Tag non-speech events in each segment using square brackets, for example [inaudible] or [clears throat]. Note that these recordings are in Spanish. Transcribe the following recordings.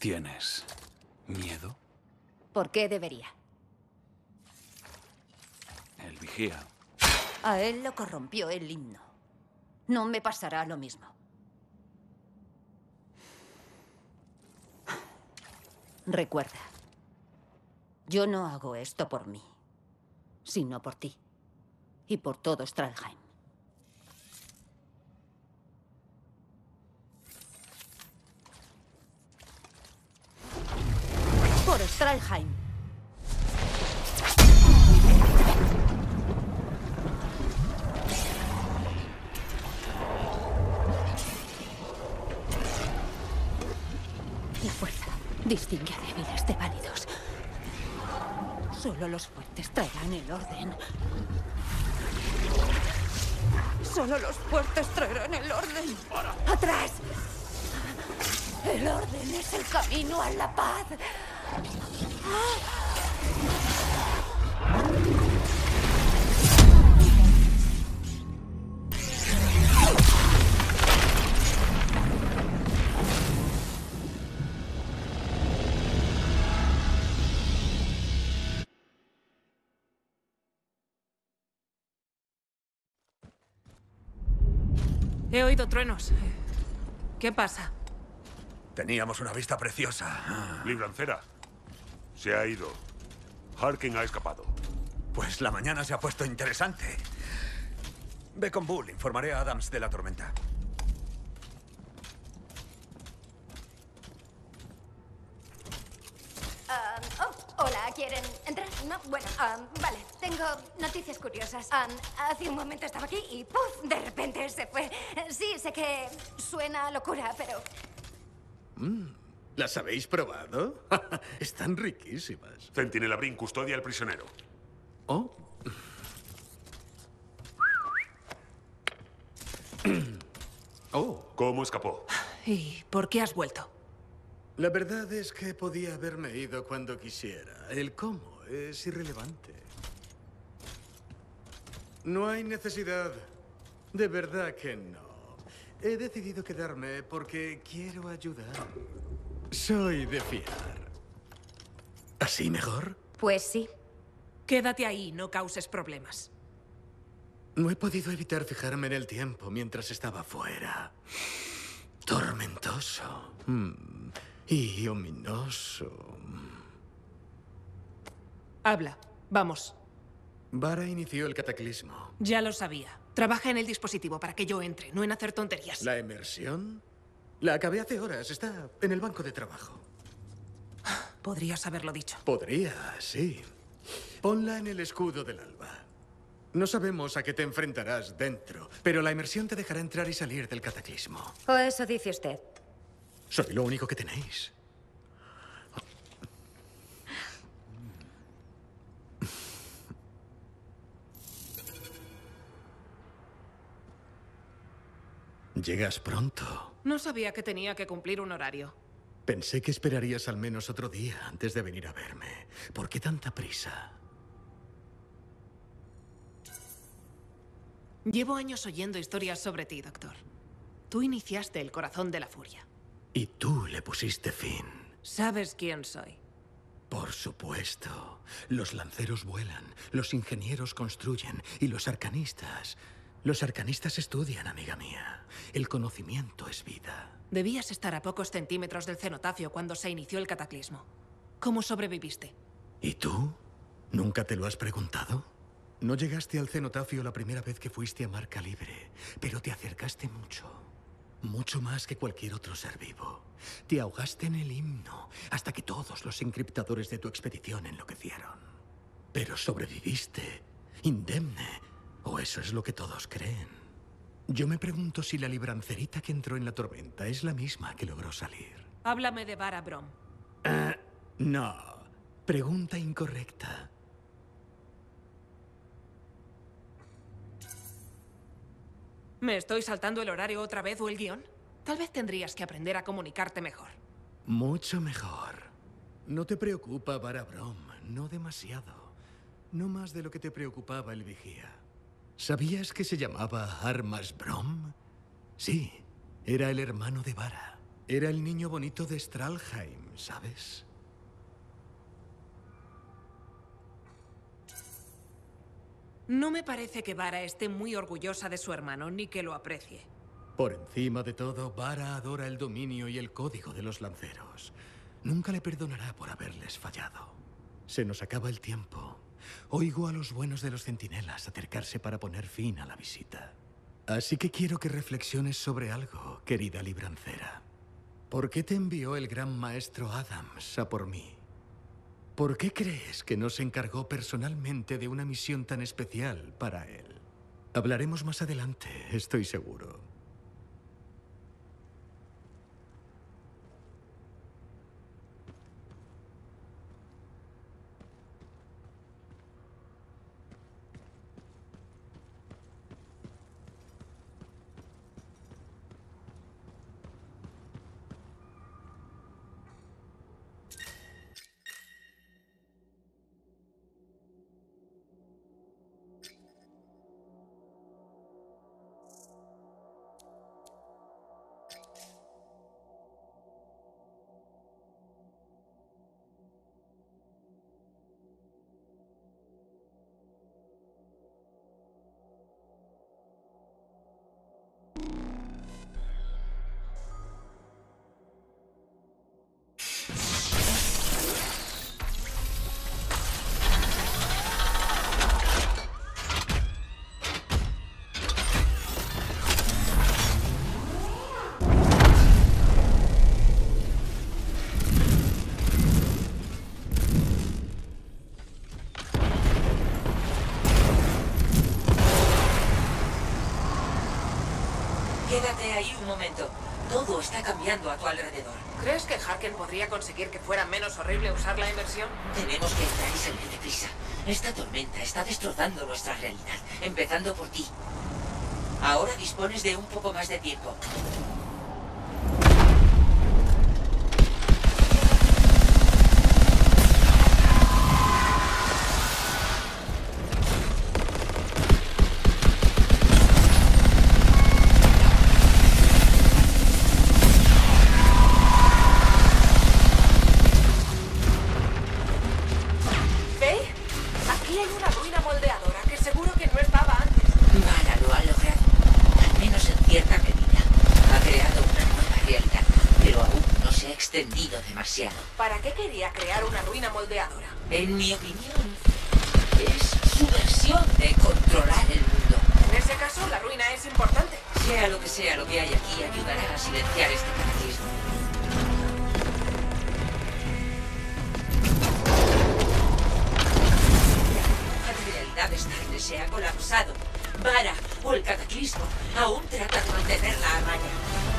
¿Tienes miedo? ¿Por qué debería? El vigía. A él lo corrompió el himno. No me pasará lo mismo. Recuerda, yo no hago esto por mí, sino por ti y por todo Stralheim. Por Stralheim. La fuerza distingue a débiles de válidos. Solo los fuertes traerán el orden. Solo los fuertes traerán el orden. ¡Atrás! El orden es el camino a la paz. He oído truenos. ¿Qué pasa? Teníamos una vista preciosa. Librancera. Se ha ido. Harkin ha escapado. Pues la mañana se ha puesto interesante. Ve con Bull, informaré a Adams de la tormenta. Ah, oh, hola, ¿quieren entrar? No, bueno, ah, vale, tengo noticias curiosas. Ah, hace un momento estaba aquí y ¡puf! De repente se fue. Sí, sé que suena a locura, pero ¿Las habéis probado? [laughs] Están riquísimas. Centinela Brin custodia al prisionero. Oh. [clears throat] oh. ¿Cómo escapó? ¿Y por qué has vuelto? La verdad es que podía haberme ido cuando quisiera. El cómo es irrelevante. No hay necesidad. De verdad que no. He decidido quedarme porque quiero ayudar. Soy de fiar. ¿Así mejor? Pues sí. Quédate ahí, no causes problemas. No he podido evitar fijarme en el tiempo mientras estaba fuera. Tormentoso. Mm, Y ominoso. Habla. Vamos. Vara inició el cataclismo. Ya lo sabía. Trabaja en el dispositivo para que yo entre, no en hacer tonterías. ¿La emersión? La acabé hace horas. Está en el banco de trabajo. Podrías haberlo dicho. Podría, sí. Ponla en el escudo del alba. No sabemos a qué te enfrentarás dentro, pero la emersión te dejará entrar y salir del cataclismo. O eso dice usted. Soy lo único que tenéis. Llegas pronto. No sabía que tenía que cumplir un horario. Pensé que esperarías al menos otro día antes de venir a verme. ¿Por qué tanta prisa? Llevo años oyendo historias sobre ti, doctor. Tú iniciaste el corazón de la furia. Y tú le pusiste fin. Sabes quién soy. Por supuesto. Los lanceros vuelan, los ingenieros construyen y los arcanistas... Los arcanistas estudian, amiga mía. El conocimiento es vida. Debías estar a pocos centímetros del cenotafio cuando se inició el cataclismo. ¿Cómo sobreviviste? ¿Y tú? ¿Nunca te lo has preguntado? No llegaste al cenotafio la primera vez que fuiste a Marca Libre, pero te acercaste mucho. Mucho más que cualquier otro ser vivo. Te ahogaste en el himno hasta que todos los encriptadores de tu expedición enloquecieron. Pero sobreviviste, indemne, o eso es lo que todos creen. Yo me pregunto si la librancerita que entró en la tormenta es la misma que logró salir. Háblame de Vara Brom. Ah, no. Pregunta incorrecta. ¿Me estoy saltando el horario otra vez o el guion? Tal vez tendrías que aprender a comunicarte mejor. Mucho mejor. No te preocupa Barabrom, no demasiado. No más de lo que te preocupaba el vigía. ¿Sabías que se llamaba Armas Brom? Sí, era el hermano de Vara. Era el niño bonito de Stralheim, ¿sabes? No me parece que Vara esté muy orgullosa de su hermano ni que lo aprecie. Por encima de todo, Vara adora el dominio y el código de los lanceros. Nunca le perdonará por haberles fallado. Se nos acaba el tiempo. Oigo a los buenos de los centinelas acercarse para poner fin a la visita. Así que quiero que reflexiones sobre algo, querida librancera. ¿Por qué te envió el gran maestro Adams a por mí? ¿Por qué crees que no se encargó personalmente de una misión tan especial para él? Hablaremos más adelante, estoy seguro. Está cambiando a tu alrededor. ¿Crees que Harken podría conseguir que fuera menos horrible usar la inversión? Tenemos que entrar y salir deprisa. Esta tormenta está destrozando nuestra realidad, empezando por ti. Ahora dispones de un poco más de tiempo. Se ha colapsado. Vara o el cataclismo aún trata de mantenerla a raya.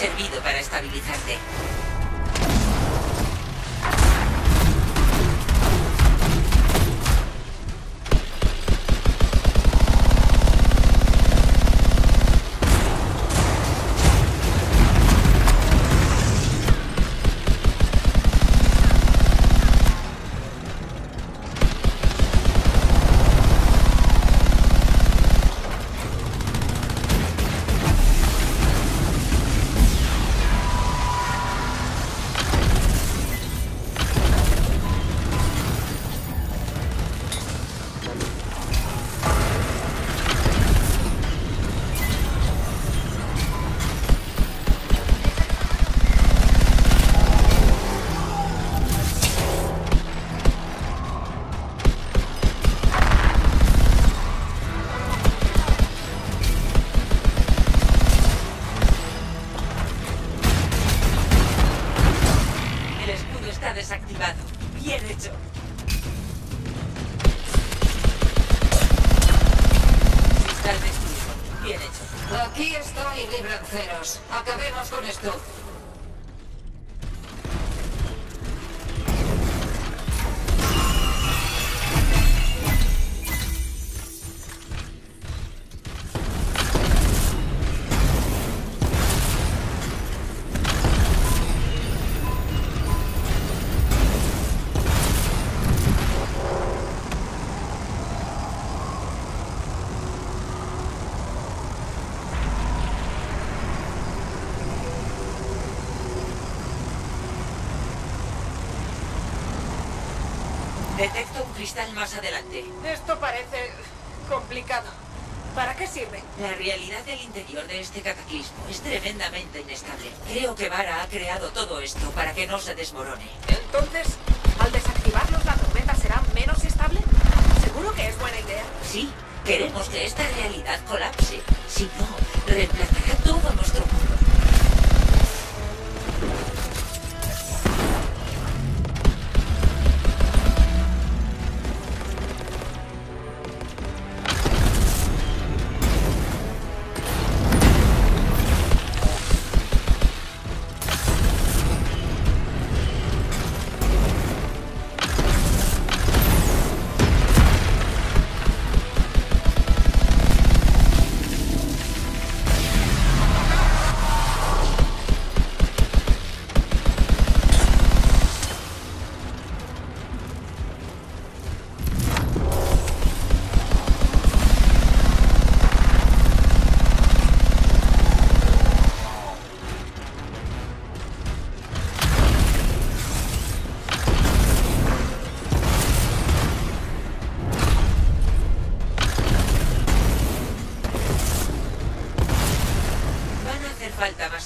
Servido para estabilizarte. Cristal más adelante. Esto parece complicado. ¿Para qué sirve? La realidad del interior de este cataclismo es tremendamente inestable. Creo que Vara ha creado todo esto para que no se desmorone. Entonces, al desactivarlos, la tormenta será menos estable. Seguro que es buena idea. Sí, queremos que esta realidad colapse. Si no, reemplazará todo nuestro mundo.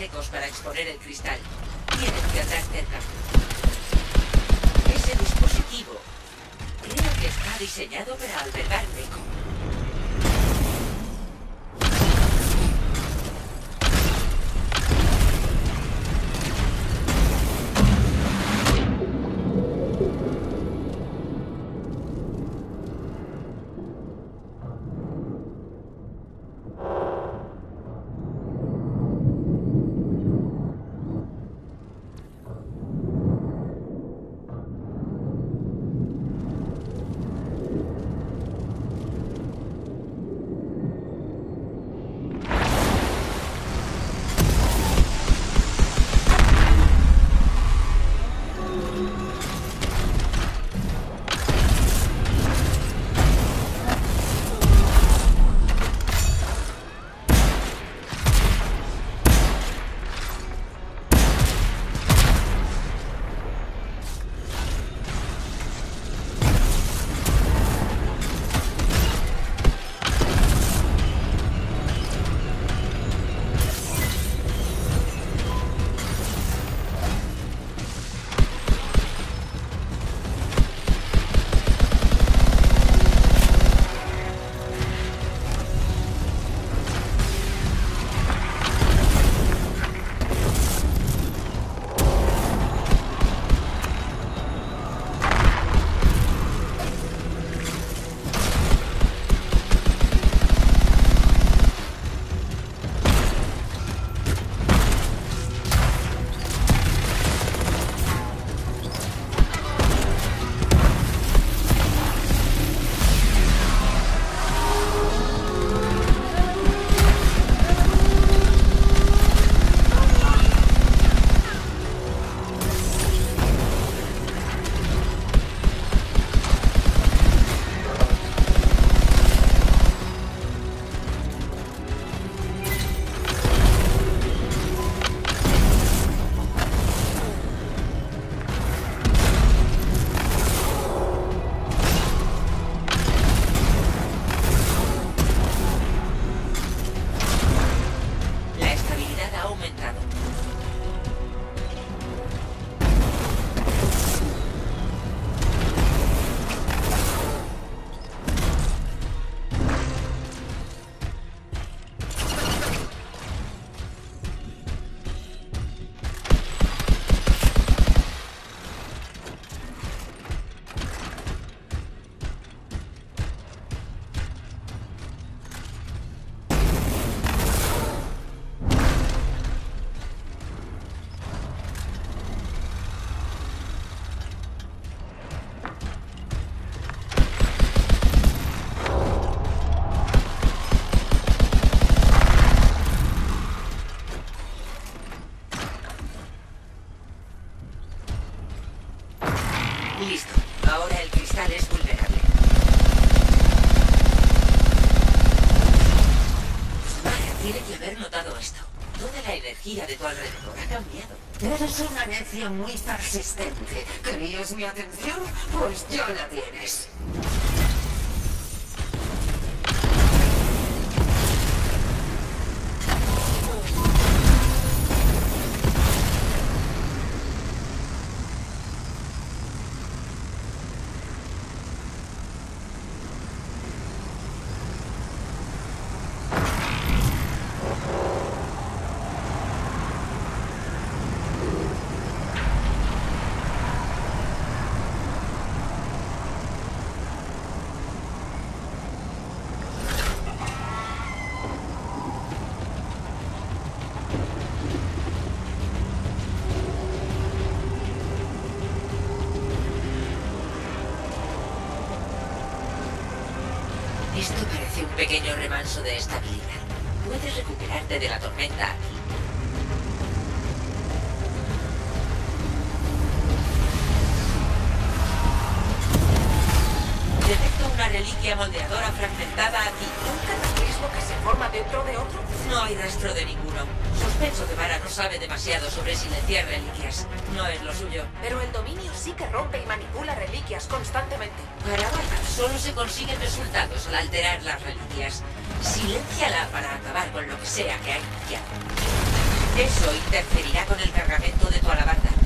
Hacer falta más ecos para exponer el cristal. Tienen que andar cerca. Ese dispositivo creo que está diseñado para albergar Energía de tu alrededor ha cambiado. Eres una necia muy persistente. ¿Querías mi atención? Pues ya la tienes. Pequeño remanso de estabilidad. Puedes recuperarte de la tormenta aquí. Detecto una reliquia moldeadora fragmentada aquí. ¿Un cataclismo que se forma dentro de otro? No hay rastro de ninguno. Sospecho que Mara no sabe demasiado sobre silenciar reliquias. No es lo suyo. Pero el dominio sí que rompe y manipula reliquias constantemente. Mara solo se consiguen resultados al alterar las reliquias. Silénciala para acabar con lo que sea que ha iniciado. Eso interferirá con el cargamento de tu alabarda.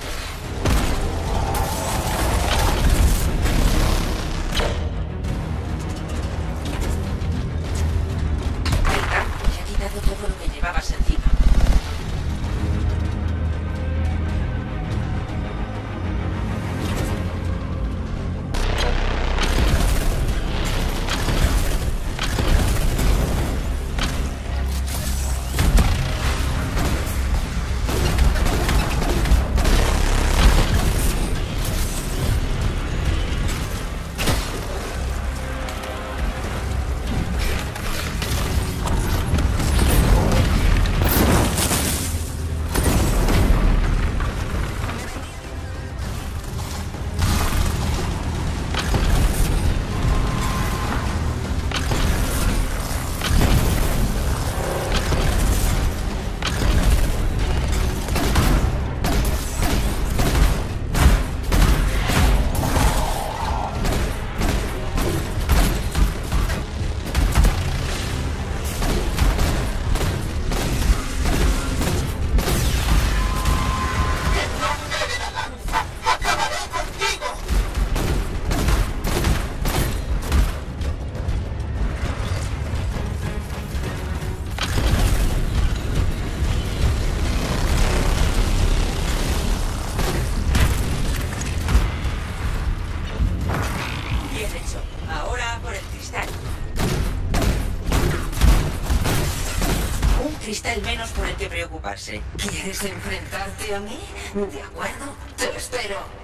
¿Quieres enfrentarte a mí? De acuerdo, te espero.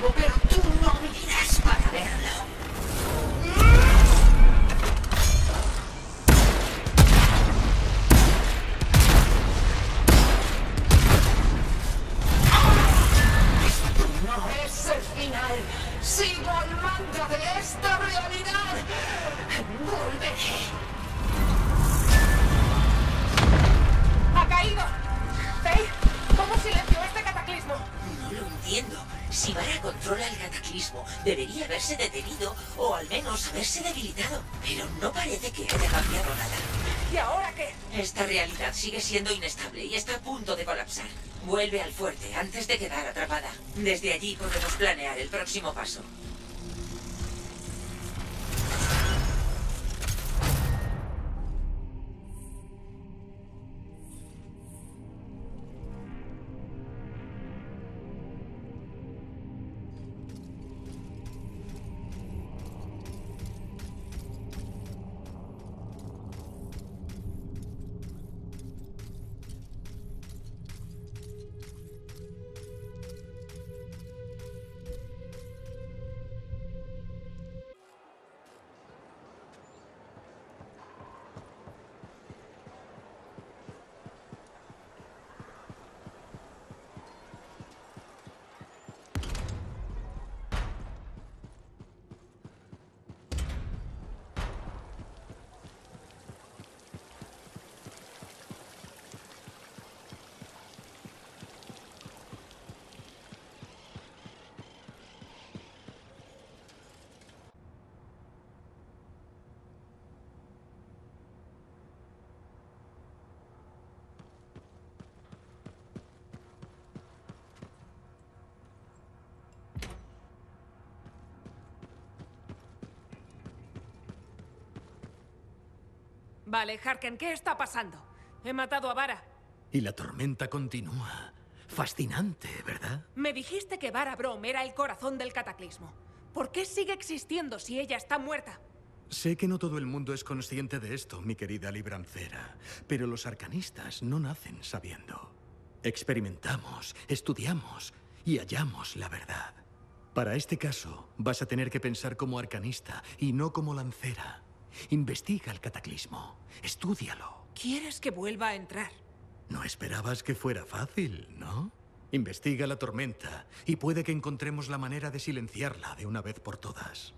We'll Sigue siendo inestable y está a punto de colapsar. Vuelve al fuerte antes de quedar atrapada. Desde allí podemos planear el próximo paso. Vale, Harken, ¿qué está pasando? He matado a Vara. Y la tormenta continúa. Fascinante, ¿verdad? Me dijiste que Vara Brom era el corazón del cataclismo. ¿Por qué sigue existiendo si ella está muerta? Sé que no todo el mundo es consciente de esto, mi querida librancera, pero los arcanistas no nacen sabiendo. Experimentamos, estudiamos y hallamos la verdad. Para este caso, vas a tener que pensar como arcanista y no como lancera. Investiga el cataclismo, estúdialo. ¿Quieres que vuelva a entrar? No esperabas que fuera fácil, ¿no? Investiga la tormenta y puede que encontremos la manera de silenciarla de una vez por todas.